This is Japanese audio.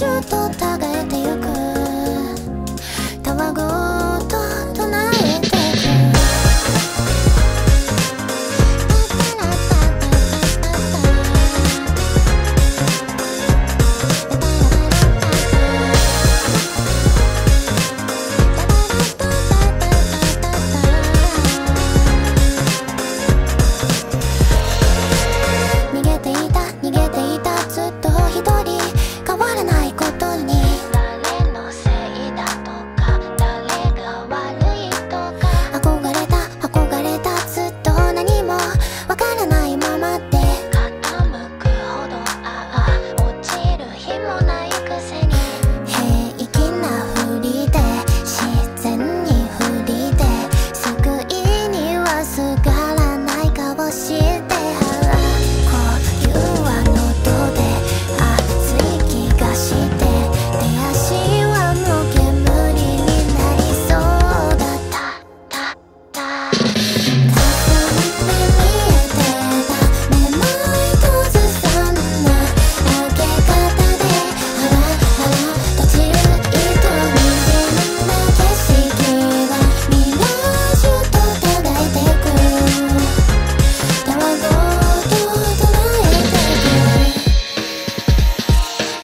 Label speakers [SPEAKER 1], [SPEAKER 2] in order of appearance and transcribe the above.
[SPEAKER 1] ちょっと